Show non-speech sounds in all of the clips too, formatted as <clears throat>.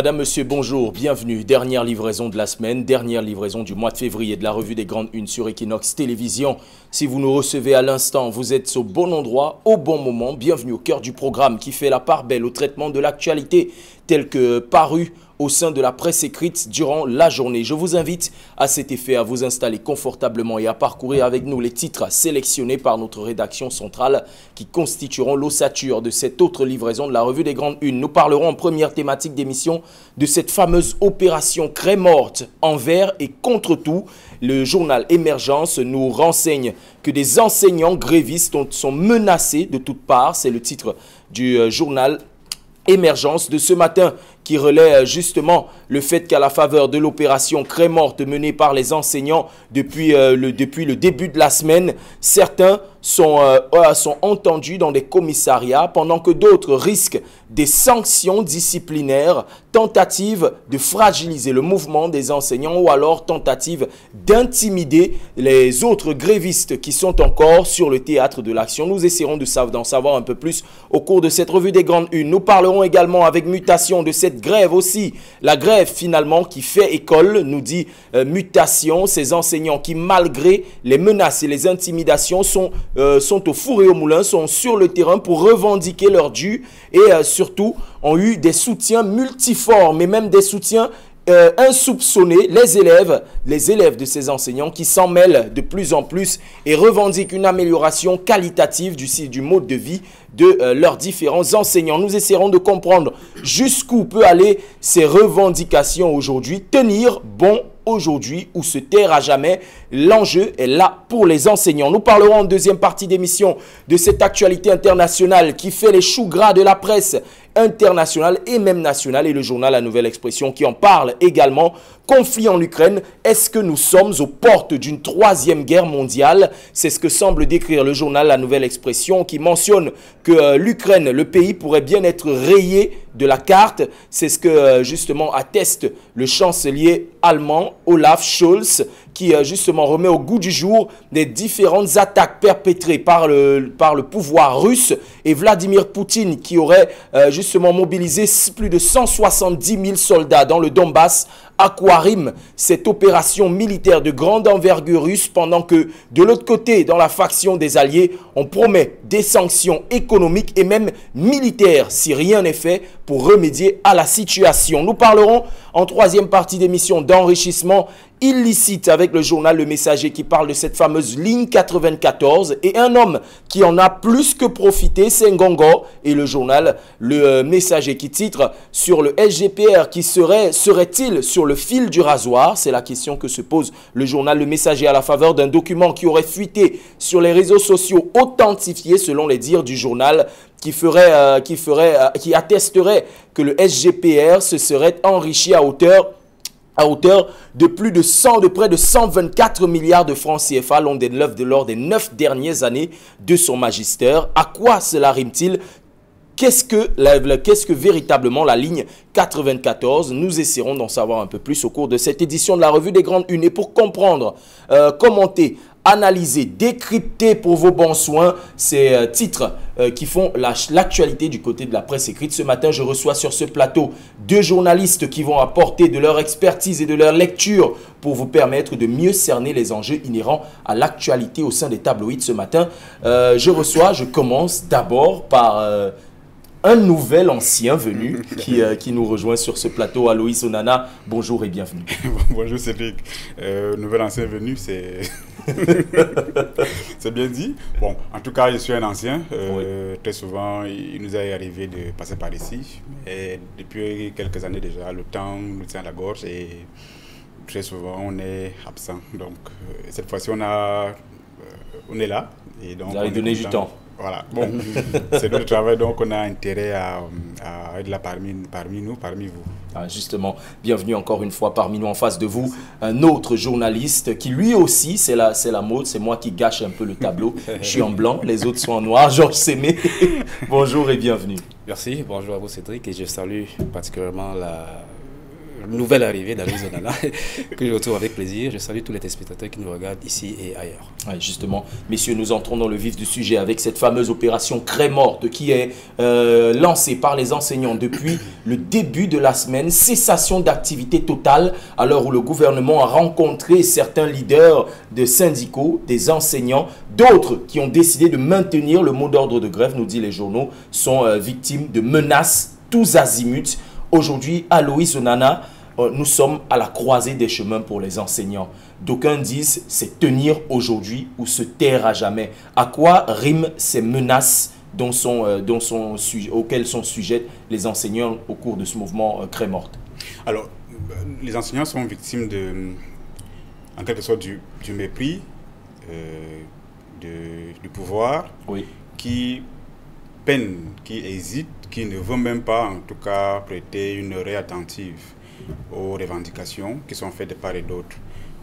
Madame, Monsieur, bonjour, bienvenue. Dernière livraison de la semaine, dernière livraison du mois de février de la revue des grandes unes sur Equinox Télévision. Si vous nous recevez à l'instant, vous êtes au bon endroit, au bon moment. Bienvenue au cœur du programme qui fait la part belle au traitement de l'actualité tel que paru au sein de la presse écrite durant la journée. Je vous invite à cet effet à vous installer confortablement et à parcourir avec nous les titres sélectionnés par notre rédaction centrale qui constitueront l'ossature de cette autre livraison de la revue des grandes unes. Nous parlerons en première thématique d'émission de cette fameuse opération craie morte envers et contre tout. Le journal Émergence nous renseigne que des enseignants grévistes sont menacés de toutes parts. C'est le titre du euh, journal Émergence de ce matin qui relaie euh, justement le fait qu'à la faveur de l'opération Crémorte menée par les enseignants depuis, euh, le, depuis le début de la semaine, certains sont, euh, sont entendus dans des commissariats pendant que d'autres risquent des sanctions disciplinaires, tentatives de fragiliser le mouvement des enseignants ou alors tentatives d'intimider les autres grévistes qui sont encore sur le théâtre de l'action. Nous essaierons d'en savoir un peu plus au cours de cette revue des grandes unes. Nous parlerons également avec mutation de cette grève aussi. La grève finalement qui fait école, nous dit euh, mutation, ces enseignants qui malgré les menaces et les intimidations sont, euh, sont au four et au moulin, sont sur le terrain pour revendiquer leur dû et euh, surtout ont eu des soutiens multiformes et même des soutiens euh, les élèves, les élèves de ces enseignants qui s'en mêlent de plus en plus et revendiquent une amélioration qualitative du, du mode de vie de euh, leurs différents enseignants. Nous essaierons de comprendre jusqu'où peut aller ces revendications aujourd'hui, tenir bon aujourd'hui ou se taire à jamais. L'enjeu est là pour les enseignants. Nous parlerons en deuxième partie d'émission de cette actualité internationale qui fait les choux gras de la presse internationale et même nationale et le journal La Nouvelle Expression qui en parle également. Conflit en Ukraine, est-ce que nous sommes aux portes d'une troisième guerre mondiale? C'est ce que semble décrire le journal La Nouvelle Expression qui mentionne que euh, l'Ukraine, le pays, pourrait bien être rayé de la carte. C'est ce que euh, justement atteste le chancelier allemand Olaf Scholz qui euh, justement remet au goût du jour les différentes attaques perpétrées par le, par le pouvoir russe et Vladimir Poutine qui aurait justement mobilisé plus de 170 000 soldats dans le Donbass Aquarim, cette opération militaire de grande envergure russe, pendant que de l'autre côté, dans la faction des Alliés, on promet des sanctions économiques et même militaires si rien n'est fait pour remédier à la situation. Nous parlerons en troisième partie d'émission d'enrichissement illicite avec le journal Le Messager qui parle de cette fameuse ligne 94 et un homme qui en a plus que profité, c'est Ngongo et le journal Le Messager qui titre sur le SGPR qui serait serait-il sur le fil du rasoir C'est la question que se pose le journal Le Messager à la faveur d'un document qui aurait fuité sur les réseaux sociaux authentifié selon les dires du journal qui ferait, euh, qui ferait, euh, qui attesterait que le SGPR se serait enrichi à hauteur à hauteur de plus de 100, de près de 124 milliards de francs CFA lors des, lors des neuf dernières années de son magistère. À quoi cela rime-t-il? Qu'est-ce que, que véritablement la ligne 94 Nous essaierons d'en savoir un peu plus au cours de cette édition de la revue des grandes unes. Et pour comprendre, euh, commenter, analyser, décrypter pour vos bons soins ces euh, titres euh, qui font l'actualité du côté de la presse écrite. Ce matin, je reçois sur ce plateau deux journalistes qui vont apporter de leur expertise et de leur lecture pour vous permettre de mieux cerner les enjeux inhérents à l'actualité au sein des tabloïds ce matin. Je reçois, je commence d'abord par un nouvel ancien venu qui, euh, qui nous rejoint sur ce plateau. Aloïs Onana, bonjour et bienvenue. <laughs> bonjour Cédric. Euh, nouvel ancien venu, c'est. <laughs> c'est bien dit. Bon, en tout cas, je suis un ancien. Euh, très souvent, il nous est arrivé de passer par ici. Et depuis quelques années déjà, le temps nous tient à la gorge et très souvent, on est absent. Donc, cette fois-ci, on, a, on est là. Et donc, Vous avez donné du temps. Voilà. Bon, <laughs> c'est notre travail, donc on a intérêt à, être là parmi, parmi nous, parmi vous. Ah, justement, bienvenue encore une fois parmi nous en face de vous, un autre journaliste qui lui aussi, c'est la, c'est la mode, c'est moi qui gâche un peu le tableau. Je suis en blanc, les autres sont en noir. Georges Sémé, <laughs> bonjour et bienvenue. Merci, bonjour à vous Cédric et je salue particulièrement la, nouvelle arrivée Onana, <laughs> que je retrouve avec plaisir. Je salue tous les téléspectateurs qui nous regardent ici et ailleurs. justement, messieurs, nous entrons dans le vif du sujet avec cette fameuse opération Cré-Morte qui est euh, lancée par les enseignants depuis <coughs> le début de la semaine. Cessation d'activité totale à l'heure où le gouvernement a rencontré certains leaders de syndicaux, des enseignants, d'autres qui ont décidé de maintenir le mot d'ordre de grève, nous dit les journaux, sont euh, victimes de menaces tous azimuts. Aujourd'hui, à Loïs Onana, euh, nous sommes à la croisée des chemins pour les enseignants. D'aucuns disent c'est tenir aujourd'hui ou se taire à jamais. À quoi riment ces menaces dont sont, euh, dont sont, auxquelles sont sujets les enseignants au cours de ce mouvement euh, morte? Alors, les enseignants sont victimes de, en quelque sorte du, mépris du pouvoir oui. qui peine, qui hésite qui ne veut même pas, en tout cas, prêter une oreille attentive aux revendications qui sont faites de part et d'autre.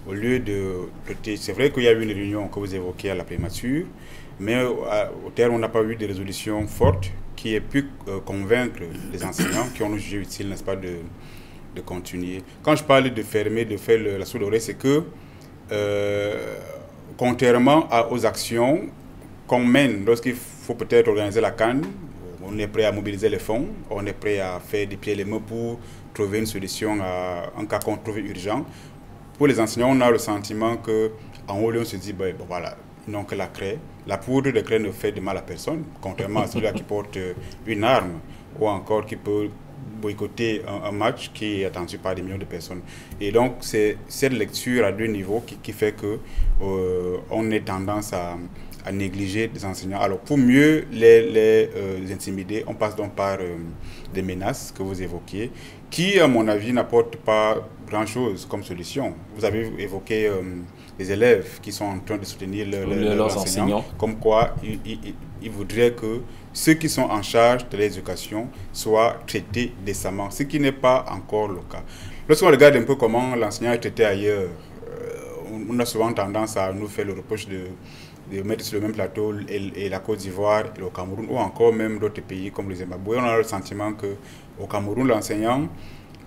Au lieu de prêter, c'est vrai qu'il y a eu une réunion que vous évoquez à la prémature, mais au terme, on n'a pas eu de résolution forte qui ait pu euh, convaincre les enseignants qui ont jugé utile, n'est-ce pas, de, de continuer. Quand je parle de fermer, de faire la sourde c'est que, euh, contrairement aux actions qu'on mène lorsqu'il faut peut-être organiser la canne, on est prêt à mobiliser les fonds, on est prêt à faire des pieds et les mains pour trouver une solution à un cas qu'on trouve urgent. Pour les enseignants, on a le sentiment que en haut, on se dit, ben, bon, voilà, non que la craie. La poudre de craie ne fait de mal à personne, contrairement à celui qui porte une arme ou encore qui peut boycotter un, match qui est attendu par des millions de personnes. Et donc, c'est cette lecture à deux niveaux qui, fait que euh, on ait tendance à, à négliger des enseignants. Alors, pour mieux les, les, euh, intimider, on passe donc par euh, des menaces que vous évoquiez, qui, à mon avis, n'apportent pas grand-chose comme solution. Vous avez évoqué les élèves qui sont en train de soutenir leurs enseignants, comme quoi ils, voudraient que ceux qui sont en charge de l'éducation soient traités décemment, ce qui n'est pas encore le cas. Lorsqu'on regarde un peu comment l'enseignant est traité ailleurs, on a souvent tendance à nous faire le reproche de de mettre sur le même plateau et, la Côte d'Ivoire et le Cameroun, ou encore même d'autres pays comme le Zimbabwe, on a le sentiment qu'au Cameroun, l'enseignant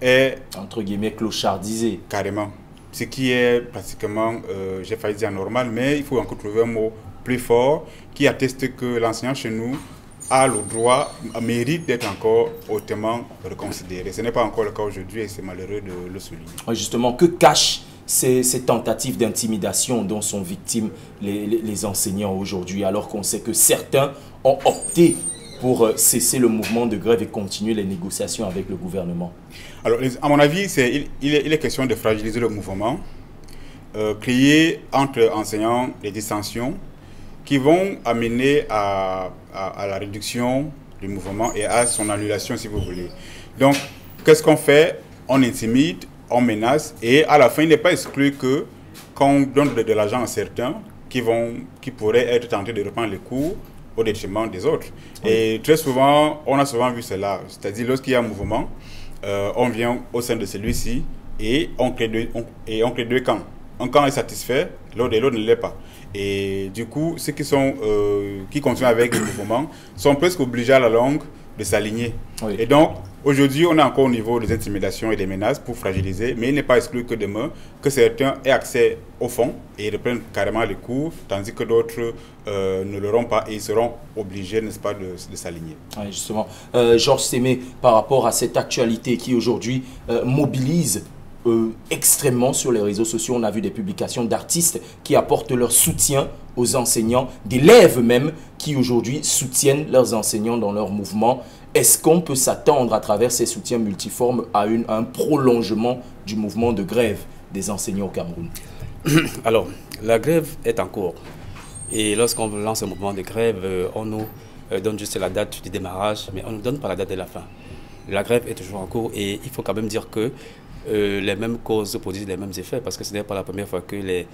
est... Entre guillemets, clochardisé. Carrément. Ce qui est pratiquement, euh, j'ai failli dire normal, mais il faut encore trouver un mot plus fort qui atteste que l'enseignant chez nous a le droit, mérite d'être encore hautement reconsidéré. Ce n'est pas encore le cas aujourd'hui et c'est malheureux de le souligner. Justement, que cache ces, tentatives d'intimidation dont sont victimes les, enseignants aujourd'hui, alors qu'on sait que certains ont opté pour euh, cesser le mouvement de grève et continuer les négociations avec le gouvernement? Alors, à mon avis, il, il, est, question de fragiliser le mouvement, euh, créer entre enseignants des dissensions qui vont amener à, à, la réduction du mouvement et à son annulation, si vous voulez. Donc, qu'est-ce qu'on fait? On intimide, on menace et à la fin, il n'est pas exclu que quand on donne de, l'argent à certains qui, vont, qui pourraient être tentés de reprendre les cours au détriment des autres. Et très souvent, on a souvent vu cela. C'est-à-dire, lorsqu'il y a un mouvement, euh, on vient au sein de celui-ci et on crée deux, et on crée deux camps. Un camp est satisfait, l'autre et l'autre ne l'est pas. Et du coup, ceux qui, sont, euh, qui continuent avec le mouvement sont presque obligés à la longue de s'aligner. Et donc, Aujourd'hui, on est encore au niveau des intimidations et des menaces pour fragiliser, mais il n'est pas exclu que demain, que certains aient accès au fond et reprennent carrément les cours, tandis que d'autres euh, ne l'auront pas et ils seront obligés, n'est-ce pas, de, s'aligner. Oui, justement. Euh, Georges Sémé, par rapport à cette actualité qui aujourd'hui euh, extrêmement sur les réseaux sociaux. On a vu des publications d'artistes qui apportent leur soutien aux enseignants, d'élèves même qui aujourd'hui soutiennent leurs enseignants dans leur mouvement. Est-ce qu'on peut s'attendre à travers ces soutiens multiformes à, un prolongement du mouvement de grève des enseignants au Cameroun? <coughs> Alors, la grève est en cours. Et lorsqu'on lance un mouvement de grève, euh, on nous euh, donne juste la date du démarrage, mais on ne nous donne pas la date de la fin. La grève est toujours en cours et il faut quand même dire que euh, les mêmes causes produisent les mêmes effets parce que ce n'est pas la première fois que les,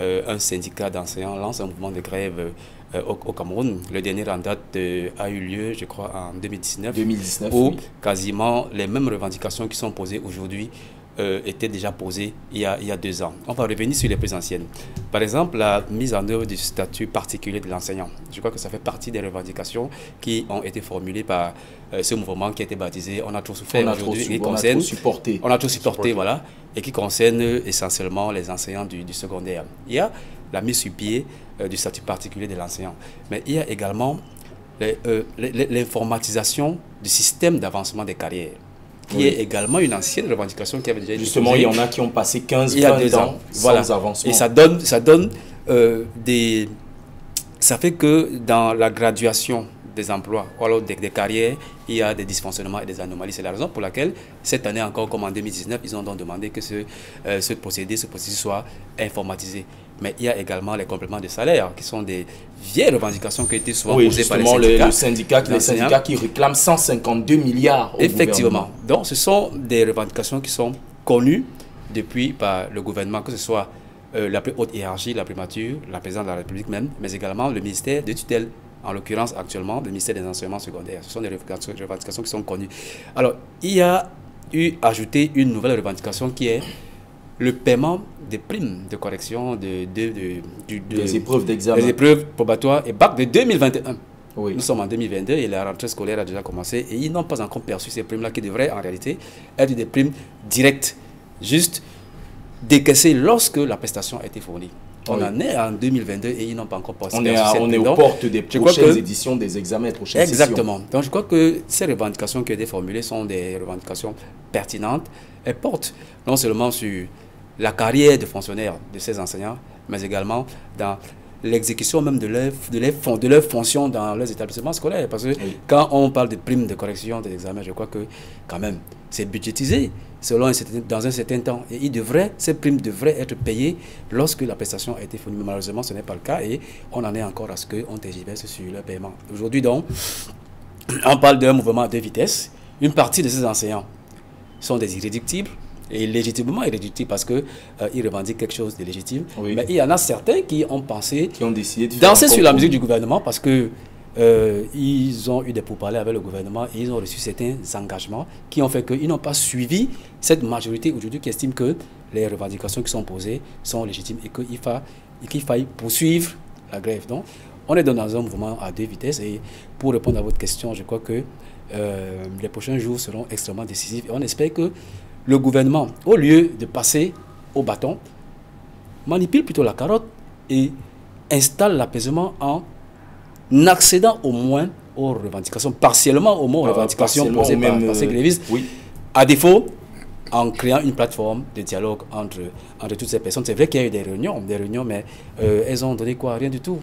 un syndicat d'enseignants lance un mouvement de grève euh, au, Cameroun. Le dernier en date a eu lieu, je crois, en 2019, 2019 où quasiment les mêmes revendications qui sont posées aujourd'hui euh, était déjà posée il y, a, il y, a, deux ans. On va revenir sur les plus anciennes. Par exemple, la mise en œuvre du statut particulier de l'enseignant. Je crois que ça fait partie des revendications qui ont été formulées par euh, ce mouvement qui a été baptisé On a trop souffert aujourd'hui. On, on, a trop supporté. On a trop supporté, voilà. Et qui concerne essentiellement les enseignants du, du, secondaire. Il y a la mise sur pied euh, du statut particulier de l'enseignant. Mais il y a également l'informatisation du système d'avancement des carrières qui oui. est également une ancienne revendication qui avait déjà été Justement, il y en a qui ont passé 15 20 ans voilà. sans avancement. Et ça donne, ça donne euh, des... Ça fait que dans la graduation des emplois ou alors des, des, carrières, il y a des dysfonctionnements et des anomalies. C'est la raison pour laquelle, cette année encore, comme en 2019, ils ont donc demandé que ce, euh, ce procédé, ce processus soit informatisé. Mais il y a également les compléments de salaire, qui sont des vieilles revendications qui ont été souvent oui, posées par les syndicats. syndicats. Le syndicat, les syndicats qui réclament 152 milliards. Au Effectivement. Donc, ce sont des revendications qui sont connues depuis par le gouvernement, que ce soit euh, la plus haute hiérarchie, la primature, la présidente de la République même, mais également le ministère de tutelle en l'occurrence actuellement le ministère des enseignements secondaires. Ce sont des revendications qui sont connues. Alors, il y a eu ajouté une nouvelle revendication qui est le paiement des primes de correction de, de, de, de des épreuves d'examen. Des épreuves probatoires et bac de 2021. Oui. Nous sommes en 2022 et la rentrée scolaire a déjà commencé et ils n'ont pas encore perçu ces primes-là qui devraient en réalité être des primes directes, juste décaissées lorsque la prestation a été fournie. On oui. en est en 2022 et ils n'ont pas encore passé. On est, à, on est aux portes des prochaines que, éditions des examens, prochaines Exactement. Sessions. Donc je crois que ces revendications qui ont été formulées sont des revendications pertinentes. Elles portent non seulement sur la carrière de fonctionnaire de ces enseignants, mais également dans l'exécution même de leur, de, leur, de leur fonction dans les établissements scolaires. Parce que oui. quand on parle de primes de correction des examens, je crois que quand même, c'est budgétisé selon un certain, dans un certain temps. Et il devrait, ces primes devraient être payées lorsque la prestation a été fournie. Mais malheureusement, ce n'est pas le cas et on en est encore à ce qu'on tergiverse sur le paiement. Aujourd'hui, donc, on parle d'un mouvement à deux vitesses. Une partie de ces enseignants sont des irréductibles et légitimement irréductible parce qu'ils euh, revendiquent quelque chose de légitime. Oui. Mais il y en a certains qui ont pensé qui ont décidé de danser sur la musique du gouvernement parce que euh, ils ont eu des pourparlers avec le gouvernement et ils ont reçu certains engagements qui ont fait qu'ils n'ont pas suivi cette majorité aujourd'hui qui estime que les revendications qui sont posées sont légitimes et qu'il fa, qu faille poursuivre la grève. Donc, on est dans un mouvement à deux vitesses et pour répondre à votre question, je crois que euh, les prochains jours seront extrêmement décisifs et on espère que le gouvernement, au lieu de passer au bâton, manipule plutôt la carotte et installe l'apaisement en accédant au moins aux revendications, partiellement au moins aux Ah, revendications posées par, même, par ces euh, grévistes. oui. À défaut, en créant une plateforme de dialogue entre, entre toutes ces personnes. C'est vrai qu'il y a eu des réunions, des réunions, mais euh, elles ont donné quoi? Rien du tout.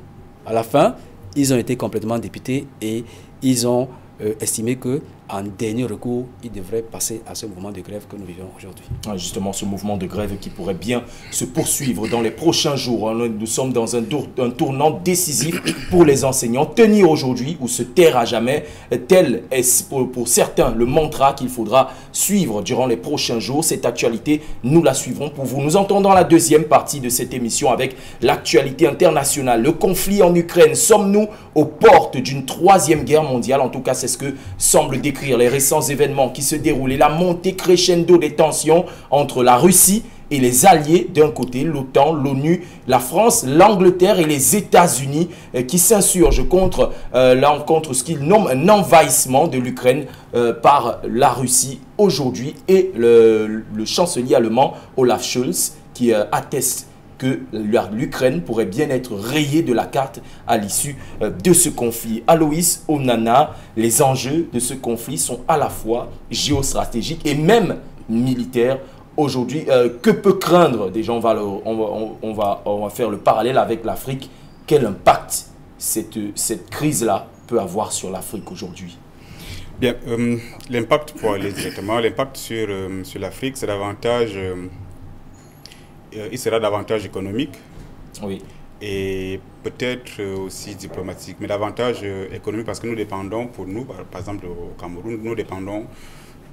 À la fin, ils ont été complètement députés et ils ont euh, estimé que en dernier recours, ils devraient passer à ce mouvement de grève que nous vivons aujourd'hui. Ah, Justement, ce mouvement de grève qui pourrait bien se poursuivre dans les prochains jours. hein. Nous sommes dans un, tour- un tournant décisif pour les enseignants. Tenir aujourd'hui ou se taire à jamais, tel est pour certains le mantra qu'il faudra suivre durant les prochains jours. Cette actualité, nous la suivrons pour vous. Nous entendons la deuxième partie de cette émission avec l'actualité internationale. Le conflit en Ukraine. Sommes-nous aux portes d'une troisième guerre mondiale? En tout cas, c'est ce que semble décrire les récents événements qui se déroulent et la montée crescendo des tensions entre la Russie et les alliés. D'un côté, l'OTAN, l'ONU, la France, l'Angleterre et les États-Unis euh, qui s'insurgent contre, euh, contre ce qu'ils nomment un envahissement de l'Ukraine euh, par la Russie aujourd'hui et le, chancelier allemand Olaf Scholz qui atteste que l'Ukraine pourrait bien être rayée de la carte à l'issue euh, de ce conflit. Aloïs Onana, les enjeux de ce conflit sont à la fois géostratégiques et même militaires. Aujourd'hui, euh, que peut craindre Déjà, on va, on, va, faire le parallèle avec l'Afrique. Quel impact cette, crise-là peut avoir sur l'Afrique aujourd'hui? Bien, euh, l'impact, pour aller directement, l'impact sur, l'Afrique, c'est davantage, il sera davantage économique Oui. et peut-être euh, aussi diplomatique, mais davantage euh, économique parce que nous dépendons, pour nous, par, exemple au Cameroun, nous dépendons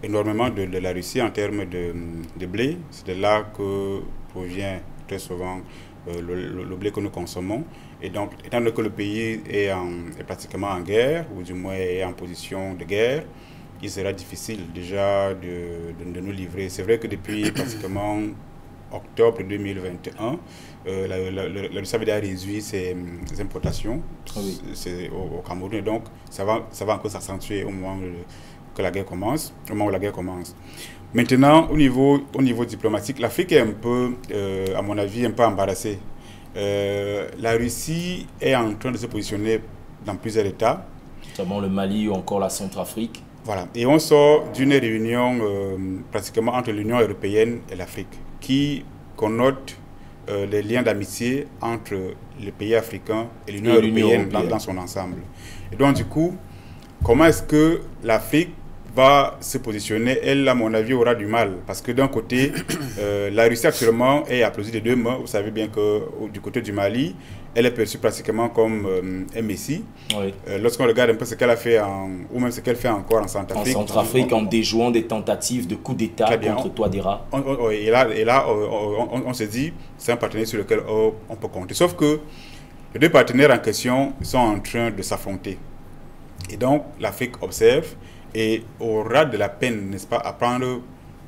énormément de, de la Russie en termes de, de blé. C'est de là que provient très souvent euh, le, le- le blé que nous consommons. Et donc, étant donné que le pays est, en- est pratiquement en guerre, ou du moins est en position de guerre, il sera difficile déjà de, de, nous livrer. C'est vrai que depuis <coughs> pratiquement octobre 2021, euh, la, la, la, Russie avait réduit ses, importations ah au, Cameroun. Et donc, ça va, ça va encore s'accentuer au moment que la guerre commence, au moment où la guerre commence. Maintenant, au niveau, au niveau diplomatique, l'Afrique est un peu, euh, à mon avis, un peu embarrassée. Euh, la Russie est en train de se positionner dans plusieurs États. Notamment le Mali ou encore la Centrafrique. Voilà. Et on sort d'une réunion euh, pratiquement entre l'Union européenne et l'Afrique qui connote euh, les liens d'amitié entre les pays africains et l'Union européenne, dans, son ensemble. Et donc, du coup, comment est-ce que l'Afrique va se positionner? Elle, à mon avis, aura du mal. Parce que d'un côté, <coughs> euh, la Russie actuellement est applaudie de deux mains. Vous savez bien que du côté du Mali, elle est perçue pratiquement comme euh, un messie. Euh, lorsqu'on regarde un peu ce qu'elle a fait, en, ou même ce qu'elle fait encore en Centrafrique. En Centrafrique, en déjouant des tentatives de coup d'État contre Touadéra. et là, et là on, se dit, c'est un partenaire sur lequel oh, on peut compter. Sauf que les deux partenaires en question sont en train de s'affronter. Et donc, l'Afrique observe et aura de la peine, n'est-ce pas, à prendre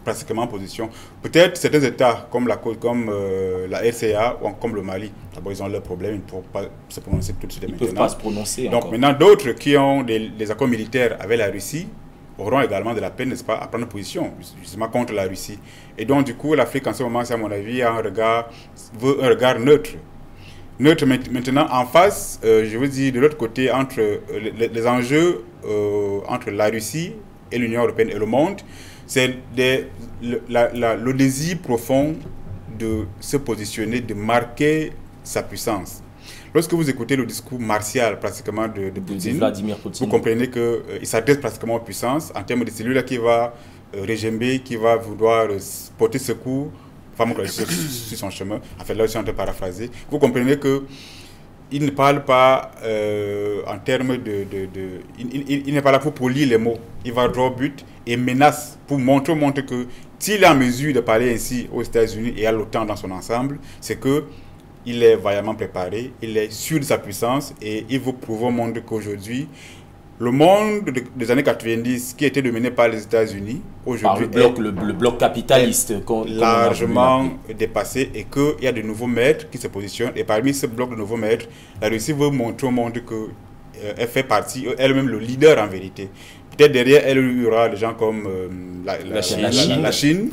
pratiquement en position. Peut-être certains États comme la, comme, euh, la RCA ou comme le Mali, d'abord ils ont leurs problèmes, ils ne pourront pas se prononcer tout de suite ils ne peuvent pas se prononcer Donc maintenant d'autres qui ont des, accords militaires avec la Russie auront également de la peine, n'est-ce pas, à prendre position justement contre la Russie. Et donc du coup l'Afrique en ce moment, à mon avis, a un regard, veut un regard neutre. Neutre maintenant en face, euh, je veux dire de l'autre côté, entre euh, les, enjeux entre la Russie et l'Union européenne et le monde, c'est le, désir profond de se positionner, de marquer sa puissance. Lorsque vous écoutez le discours martial pratiquement de, de, Poutine, vous comprenez qu'il euh, s'adresse pratiquement aux puissances en termes de celui-là qui va euh, qui va vouloir euh, porter secours, enfin, sur, sur son chemin. En fait, là, je suis en train de paraphraser. Vous comprenez que il ne parle pas euh, en termes de... de, de il, il, n'est pas là pour polir les mots. Il va droit au but et menace pour montrer, montrer que s'il est en mesure de parler ainsi aux États-Unis et à l'OTAN dans son ensemble, c'est que il est vaillamment préparé, il est sûr de sa puissance et il veut prouver au monde qu'aujourd'hui, le monde des années 90 qui était dominé par les États-Unis, aujourd'hui. Le bloc, le, bloc capitaliste. largement dépassé et qu'il y a de nouveaux maîtres qui se positionnent. Et parmi ce bloc de nouveaux maîtres, la Russie veut montrer au monde qu'elle euh, fait partie, elle-même le leader en vérité. Peut-être derrière elle, il y aura des gens comme euh, la, Chine,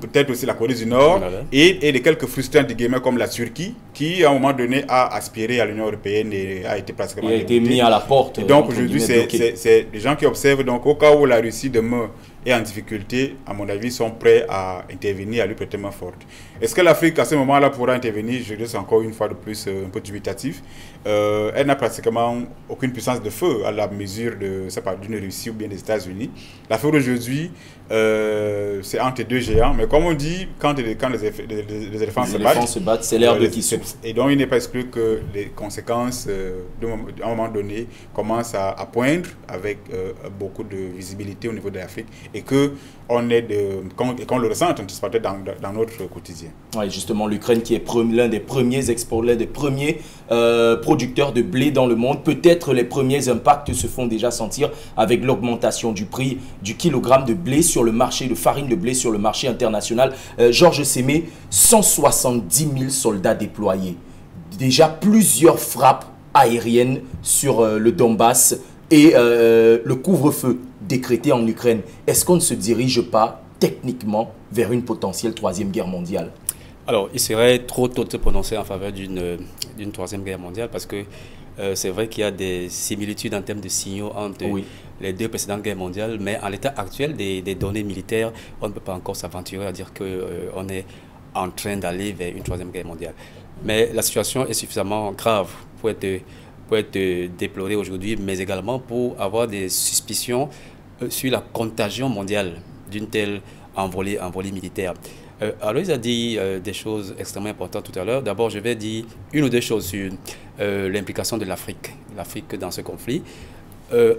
Peut-être aussi la Corée du Nord. Et, et quelques frustrants de gamers comme la Turquie qui à un moment donné a aspiré à l'Union Européenne et a été pratiquement... Il a été mis à la porte. donc aujourd'hui c'est des gens qui observent donc au cas où la Russie demain est en difficulté, à mon avis, sont prêts à intervenir, à lui prêter main forte. Est-ce que l'Afrique, à ce moment-là, pourra intervenir? Je dis encore une fois de plus euh, un peu dubitatif. Euh, elle n'a pratiquement aucune puissance de feu à la mesure d'une Russie ou bien des États-Unis. L'affaire aujourd'hui, euh, c'est entre deux géants. Mais comme on dit, quand les, quand les, les, éléphants, se, battent, se battent, c'est l'air de qui Et donc, il n'est pas exclu que les conséquences, euh, à un moment donné, commencent à, poindre avec beaucoup de visibilité au niveau de l'Afrique et est de, qu'on le ressent dans, dans notre quotidien. Oui, justement, l'Ukraine qui est l'un des premiers des premiers euh, producteurs de blé dans le monde, peut-être les premiers impacts se font déjà sentir avec l'augmentation du prix du kilogramme de blé sur le marché, de farine de blé sur le marché international. Euh, Georges Sémé, 170 000 soldats déployés. Déjà plusieurs frappes aériennes sur euh, le Donbass et le couvre-feu décrété en Ukraine, est-ce qu'on ne se dirige pas techniquement vers une potentielle troisième guerre mondiale? Alors, il serait trop tôt de se prononcer en faveur d'une troisième guerre mondiale parce que euh, c'est vrai qu'il y a des similitudes en termes de signaux entre les deux précédentes guerres mondiales, mais en l'état actuel des, données militaires, on ne peut pas encore s'aventurer à dire qu'on euh, est en train d'aller vers une troisième guerre mondiale. Mais la situation est suffisamment grave pour être, pour être déplorée aujourd'hui, mais également pour avoir des suspicions euh, sur la contagion mondiale d'une telle envolée, envolée militaire. Euh, alors, il a dit euh, des choses extrêmement importantes tout à l'heure. D'abord, je vais dire une ou deux choses sur l'implication de l'Afrique, l'Afrique dans ce conflit.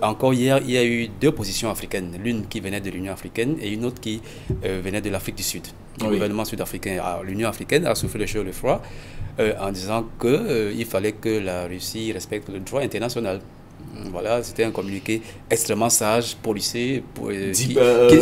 encore hier, il y a eu deux positions africaines, l'une qui venait de l'Union africaine et une autre qui venait de l'Afrique du Sud. Le gouvernement sud-africain, l'Union africaine a soufflé le chaud et le froid en disant qu'il il fallait que la Russie respecte le droit international Voilà, c'était un communiqué extrêmement sage, policier, euh, qui,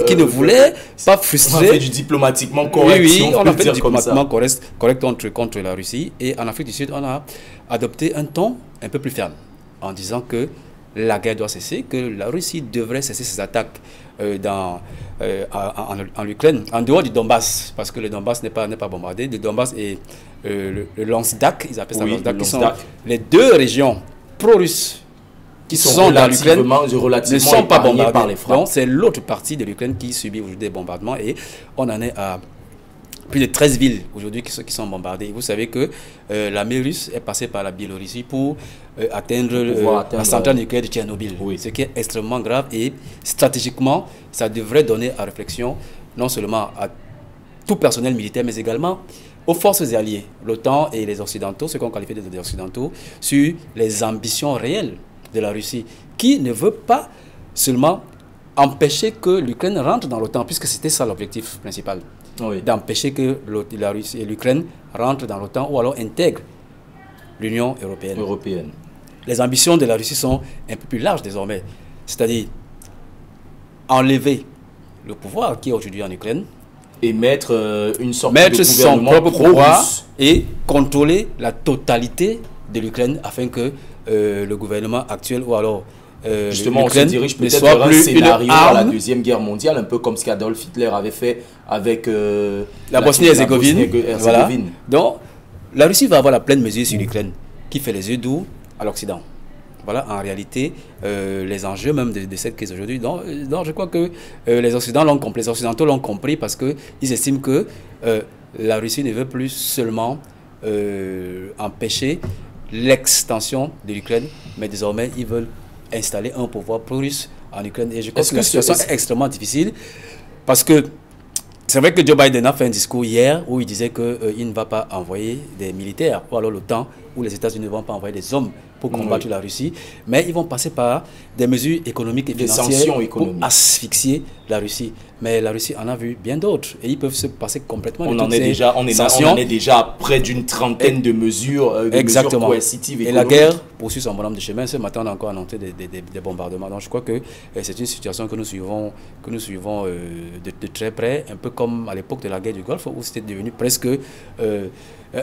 qui, ne voulait pas frustrer. On a fait du diplomatiquement correct. Oui, oui, on, a fait du diplomatiquement correct, correct contre, contre la Russie. Et en Afrique du Sud, on a adopté un ton un peu plus ferme en disant que la guerre doit cesser, que la Russie devrait cesser ses attaques euh, dans, euh, en, en, Ukraine, en dehors du Donbass, parce que le Donbass n'est pas, pas bombardé. Le Donbass et euh, le, le Lance-Dak, ils appellent ça Lance-Dak, qui sont les deux régions pro-russes qui sont, dans l'Ukraine ne sont pas bombardées par les c'est l'autre partie de l'Ukraine qui subit aujourd'hui des bombardements et on en est à plus de 13 villes aujourd'hui qui, qui, sont bombardées. Vous savez que euh, l'armée russe est passée par la Biélorussie pour euh, atteindre, euh, la centrale nucléaire de Tchernobyl, ce qui est extrêmement grave et stratégiquement, ça devrait donner à réflexion non seulement à tout personnel militaire, mais également aux forces alliées, l'OTAN et les Occidentaux, ce qu'on qualifie des Occidentaux, sur les ambitions réelles de la Russie, qui ne veut pas seulement empêcher que l'Ukraine rentre dans l'OTAN, puisque c'était ça l'objectif principal d'empêcher que la Russie et l'Ukraine rentrent dans l'OTAN ou alors intègrent l'Union européenne. européenne. Les ambitions de la Russie sont un peu plus larges désormais. C'est-à-dire enlever le pouvoir qui est aujourd'hui en Ukraine. Et mettre euh, une sorte de son propre pouvoir et contrôler la totalité de l'Ukraine afin que euh, le gouvernement actuel ou alors euh, Justement, on se dirige peut-être vers un scénario à la Deuxième Guerre mondiale, un peu comme ce qu'Adolf Hitler avait fait avec euh, la, Bosnie-Herzégovine. Voilà. Donc, la Russie va avoir la pleine mesure sur l'Ukraine, qui fait les yeux doux à l'Occident. Voilà, en réalité, euh, les enjeux même de, cette crise aujourd'hui. Donc, je crois que les, Occidentaux l'ont compris, les Occidentaux l'ont compris parce qu'ils estiment que la Russie ne veut plus seulement empêcher l'extension de l'Ukraine, mais désormais, ils veulent installer un pouvoir pro-russe en Ukraine. Et je pense que, la situation est extrêmement difficile parce que c'est vrai que Joe Biden a fait un discours hier où il disait qu'il euh, ne va pas envoyer des militaires, ou alors l'OTAN, où les États-Unis ne vont pas envoyer des hommes pour combattre la Russie, mais ils vont passer par des mesures économiques et financières pour asphyxier la Russie. Mais la Russie en a vu bien d'autres et ils peuvent se passer complètement on en est déjà, on est, on en est déjà près d'une trentaine de mesures, euh, de Exactement. coercitives Et la guerre poursuit son bonhomme de chemin. Ce matin, on a encore annoncé des, des, bombardements. Donc je crois que euh, c'est une situation que nous suivons, que nous suivons euh, de, très près, un peu comme à l'époque de la guerre du Golfe où c'était devenu presque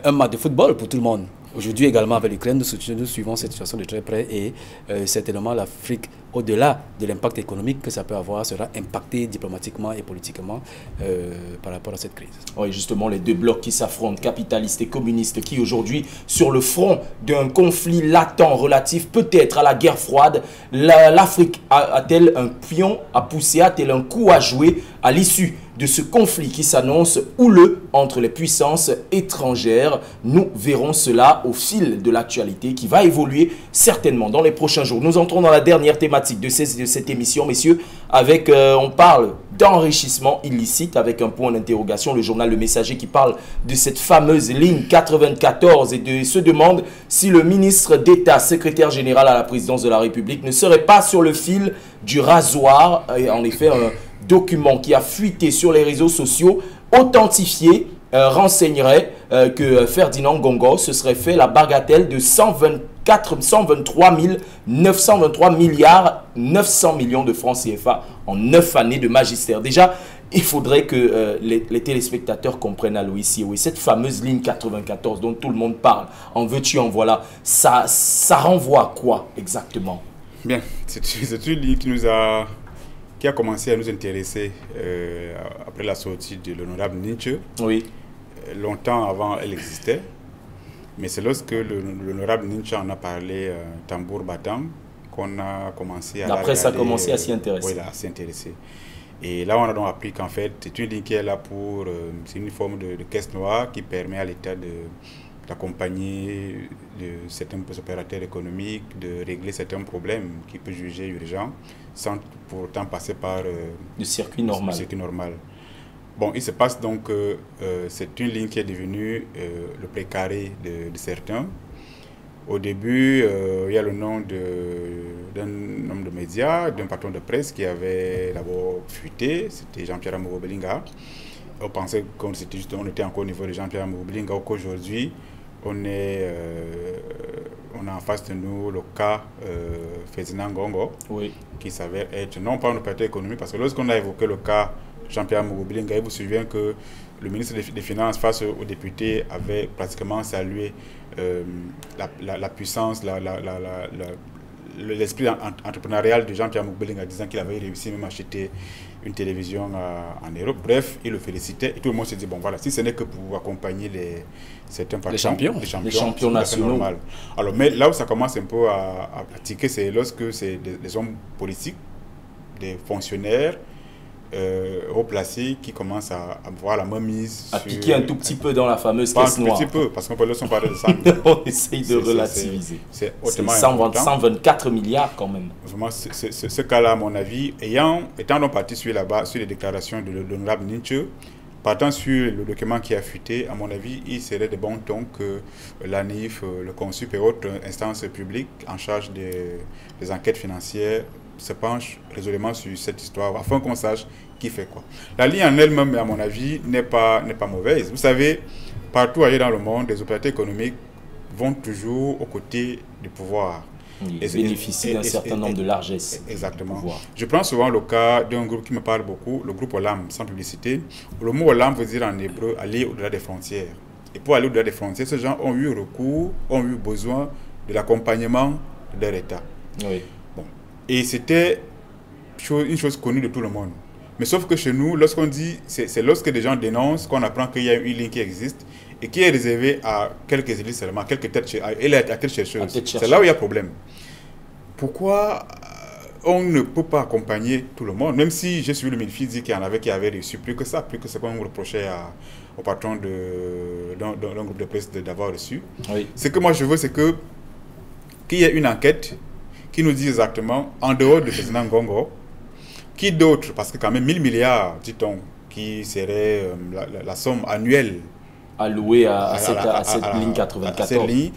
un match de football pour tout le monde. Aujourd'hui également avec l'Ukraine, nous, suivons cette situation de très près et euh, certainement l'Afrique, au-delà de l'impact économique que ça peut avoir, sera impactée diplomatiquement et politiquement euh, par rapport à cette crise. Oui, justement, les deux blocs qui s'affrontent, capitalistes et communistes, qui aujourd'hui, sur le front d'un conflit latent relatif peut-être à la guerre froide, l'Afrique a-t-elle un pion à pousser, a-t-elle un coup à jouer à l'issue de ce conflit qui s'annonce houleux entre les puissances étrangères? Nous verrons cela au fil de l'actualité qui va évoluer certainement dans les prochains jours. Nous entrons dans la dernière thématique de, cette émission, messieurs, avec, euh, on parle d'enrichissement illicite avec un point d'interrogation. Le journal Le Messager qui parle de cette fameuse ligne 94 et se demande si le ministre d'État, secrétaire général à la présidence de la République, ne serait pas sur le fil du rasoir. En effet, un document qui a fuité sur les réseaux sociaux, authentifié, renseignerait euh, que Ferdinand Gongo se serait fait la bagatelle de 124, 123 923 milliards 900 millions de francs CFA en 9 années de magistère. Déjà, il faudrait que euh, les, téléspectateurs comprennent à Louis oui, cette fameuse ligne 94 dont tout le monde parle, en veux-tu, en voilà, ça, ça renvoie à quoi exactement? Bien, c'est une ligne qui nous a qui a commencé à nous intéresser euh, après la sortie de l'honorable Nietzsche. Oui. Euh, longtemps avant, elle existait. Mais c'est lorsque l'honorable Nietzsche en a parlé, euh, tambour battant, qu'on a commencé à. La, presse a commencé à s'y intéresser. Oui, à s'y intéresser. Et là, on a donc appris qu'en fait, c'est une ligne qui est là pour. c'est une forme de, de, caisse noire qui permet à l'État d'accompagner certains opérateurs économiques, de régler certains problèmes qui peut juger urgents, sans pour autant passer par euh, le circuit normal. circuit normal. Bon, il se passe donc que euh, c'est une ligne qui est devenue euh, le précaré de, de, certains. Au début, il y a le nom d'un homme de médias, d'un patron de presse qui avait d'abord fuité, c'était Jean-Pierre Amouro On pensait qu'on était, était encore au niveau de Jean-Pierre Amouro qu'aujourd'hui, on est, euh, on a en face de nous le cas euh, Ferdinand Gongo, qui s'avère être non pas un opérateur économique, parce que lorsqu'on a évoqué le cas Jean-Pierre Mougoubilinga, il vous souvient que le ministre des Finances, face aux députés, avait pratiquement salué euh, la, puissance, l'esprit entrepreneurial de Jean-Pierre Mougoubilinga, en disant qu'il avait réussi même à acheter une télévision en Europe. Bref, il le félicitait et tout le monde s'est dit, bon voilà, si ce n'est que pour accompagner les, certains les champions, les champions, les champions nationaux. Alors, mais là où ça commence un peu à, à pratiquer, c'est lorsque c'est des, hommes politiques, des fonctionnaires, euh, placés qui commencent à, voir la mise. À piquer un tout petit peu dans la fameuse caisse noire. Un petit peu, parce qu'on peut le parler de ça. <laughs> On essaye de relativiser. C'est 124 milliards quand même. Vraiment, ce cas-là, à mon avis, ayant, étant donc parti sur, là-bas, sur les déclarations de l'honorable Nietzsche, Partant sur le document qui a fuité, à mon avis, il serait de bon ton que l'ANIF, le CONSUP et autres instances publiques en charge des, des enquêtes financières se penchent résolument sur cette histoire afin qu'on sache qui fait quoi. La ligne en elle-même, à mon avis, n'est pas, n'est pas mauvaise. Vous savez, partout ailleurs dans le monde, les opérateurs économiques vont toujours aux côtés du pouvoir. et bénéficient d'un certain nombre de largesses. Exactement. Je prends souvent le cas d'un groupe qui me parle beaucoup, le groupe Olam, sans publicité. Le mot Olam veut dire en hébreu aller au-delà des frontières. Et pour aller au-delà des frontières, ces gens ont eu recours, ont eu besoin de l'accompagnement de leur État. Oui. Et c'était une chose connue de tout le monde. Mais sauf que chez nous, lorsqu'on dit, c'est lorsque des gens dénoncent qu'on apprend qu'il y a une ligne qui existe et qui est réservée à quelques élites seulement, à quelques têtes, à, à tête chercheuse. C'est là où il y a problème. Pourquoi euh, on ne peut pas accompagner tout le monde, même si j'ai suivi le Milfi dit qu'il y en avait qui avaient reçu plus que ça, plus que ce qu'on reprochait au patron d'un groupe de presse d'avoir reçu. Ce que moi je veux, c'est que qu'il y ait une enquête qui nous dit exactement, en dehors du président Gongo, qui d'autre Parce que quand même 1000 milliards, dit-on, qui serait euh, la, somme annuelle allouée à, cette, ligne 94. À, ligne,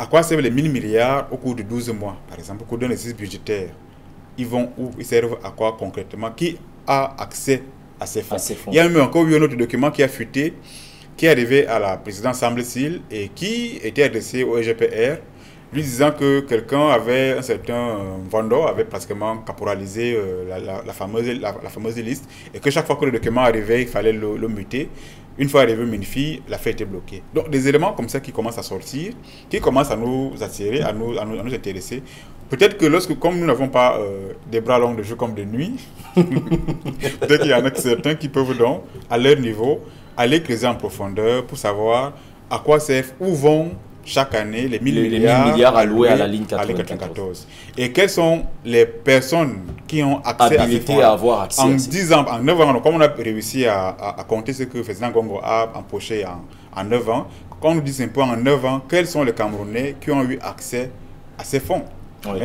à quoi servent les 1000 milliards au cours de 12 mois, par exemple, au cours d'un exercice budgétaire? Ils vont où? Ils servent à quoi concrètement? Qui a accès à ces fonds, Il y a même encore eu un autre document qui a fuité, qui est arrivé à la présidence Samble-Sil et qui était adressé au EGPR lui disant que quelqu'un avait, un certain euh, vendeur avait pratiquement caporalisé euh, la, fameuse, la, fameuse liste et que chaque fois que le document arrivait, il fallait le, muter. Une fois arrivé Minfi, l'affaire était bloquée. Donc des éléments comme ça qui commencent à sortir, qui commencent à nous attirer, à nous, à nous, intéresser. Peut-être que lorsque, comme nous n'avons pas euh, des bras longs de jour comme de nuit, <laughs> peut-être qu'il y en a certains qui peuvent donc, à leur niveau, aller creuser en profondeur pour savoir à quoi servent, où vont chaque année les 1000 milliards, alloués à la ligne 94. Et quelles sont les personnes qui ont accès à ces fonds à avoir accès En 10 ans, en 9 ans, comme on a réussi à, compter ce que Ferdinand Gongo a empoché en, en 9 ans, quand on nous dit un peu en 9 ans, quels sont les Camerounais qui ont eu accès à ces fonds? Oui.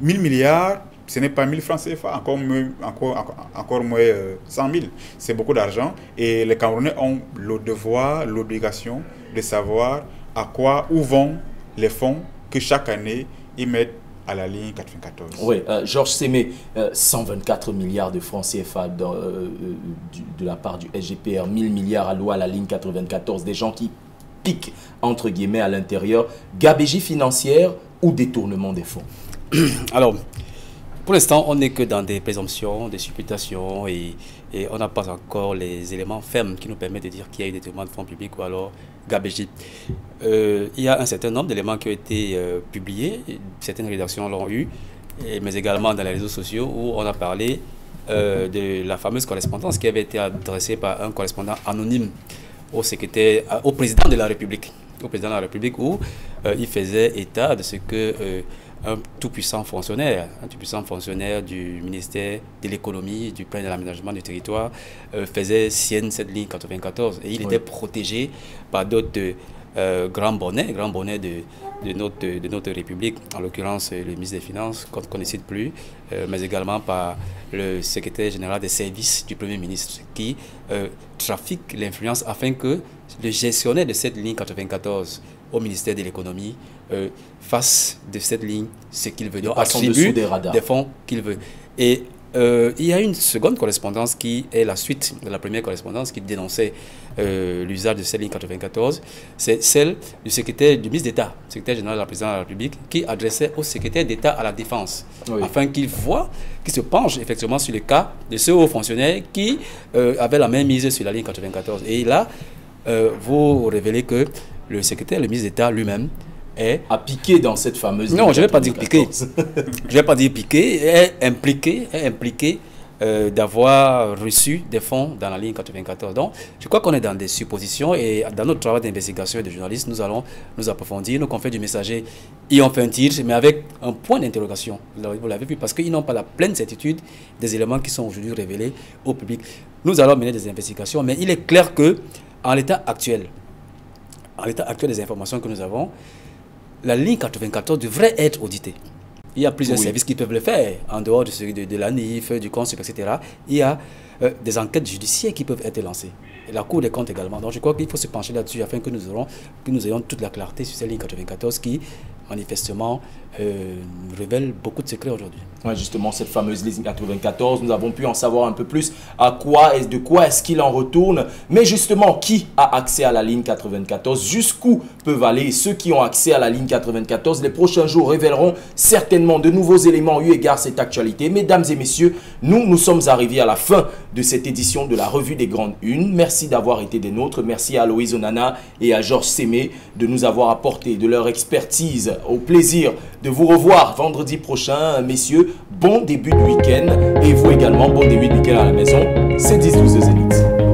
1000 milliards, ce n'est pas 1000 francs CFA, encore, moins, encore, encore moins 100 euh, 000. C'est beaucoup d'argent. Et les Camerounais ont le devoir, l'obligation de savoir à quoi, où vont les fonds que chaque année ils mettent à la ligne 94. Oui, euh, Georges Sémé, 124 milliards de francs CFA de, euh, de la part du SGPR, 1000 milliards alloués à la ligne 94, des gens qui piquent entre guillemets à l'intérieur, gabégie financière ou détournement des fonds <clears throat> Alors, pour l'instant, on n'est que dans des présomptions, des supputations et, et on n'a pas encore les éléments fermes qui nous permettent de dire qu'il y a eu des détournement de fonds publics ou alors gabégie. Euh, il y a un certain nombre d'éléments qui ont été euh, publiés, certaines rédactions l'ont eu, mais également dans les réseaux sociaux où on a parlé euh, de la fameuse correspondance qui avait été adressée par un correspondant anonyme au président de la République, au président de la République où il faisait état de ce que un tout-puissant fonctionnaire, un tout-puissant fonctionnaire du ministère de l'économie, du plan de l'aménagement du territoire, euh, faisait sienne cette ligne 94 et il était protégé par d'autres euh, grands bonnets, grands bonnets de, de, notre, de notre République, en l'occurrence le ministre des Finances, qu'on ne cite plus, euh, mais également par le secrétaire général des services du Premier ministre, qui trafique l'influence afin que le gestionnaire de cette ligne 94 au ministère de l'économie fasse de cette ligne ce qu'il veut, donc attribue des, des fonds qu'il veut. Et euh, il y a une seconde correspondance qui est la suite de la première correspondance qui dénonçait euh, l'usage de cette ligne 94. C'est celle du secrétaire du ministre d'État, secrétaire général de la présidence de la République, qui adressait au secrétaire d'État à la défense, afin qu'il voit, qu'il se penche effectivement sur le cas de ce haut fonctionnaire qui euh, avait la même mise sur la ligne 94. Et là, vous révélez que le secrétaire, le ministre d'État lui-même, est... A piqué dans cette fameuse... Non, je ne <laughs> vais pas dire piqué. je ne vais pas dire piqué. Est impliqué, est impliqué euh, d'avoir reçu des fonds dans la ligne 94. Donc, je crois qu'on est dans des suppositions et dans notre travail d'investigation et de journaliste, nous allons nous approfondir. Nos confrères du messager y ont fait un tir, mais avec un point d'interrogation. Vous l'avez vu, parce qu'ils n'ont pas la pleine certitude des éléments qui sont aujourd'hui révélés au public. Nous allons mener des investigations, mais il est clair que, en l'état actuel, en l'état actuel des informations que nous avons, la ligne 94 devrait être auditée. Il y a plusieurs services qui peuvent le faire, en dehors de, de, de la NIF, du CONSUP, etc. Il y a euh, des enquêtes judiciaires qui peuvent être lancées. Et la Cour des comptes également. Donc je crois qu'il faut se pencher là-dessus afin que nous, aurons, que nous ayons toute la clarté sur cette ligne 94 qui, manifestement, euh, révèle beaucoup de secrets aujourd'hui. justement, cette fameuse ligne 94, nous avons pu en savoir un peu plus à quoi et de quoi est-ce qu'il en retourne. Mais justement, qui a accès à la ligne 94 Jusqu'où peuvent aller ceux qui ont accès à la ligne 94 Les prochains jours révéleront certainement de nouveaux éléments eu égard à cette actualité. Mesdames et messieurs, nous, nous sommes arrivés à la fin de cette édition de la Revue des Grandes Unes. Merci d'avoir été des nôtres. Merci à Aloïse Onana et à Georges Sémé de nous avoir apporté de leur expertise. Au plaisir de vous revoir vendredi prochain, messieurs. Bon début de week-end et vous également, bon début de week-end à la maison. C'est 10-12 Zénith.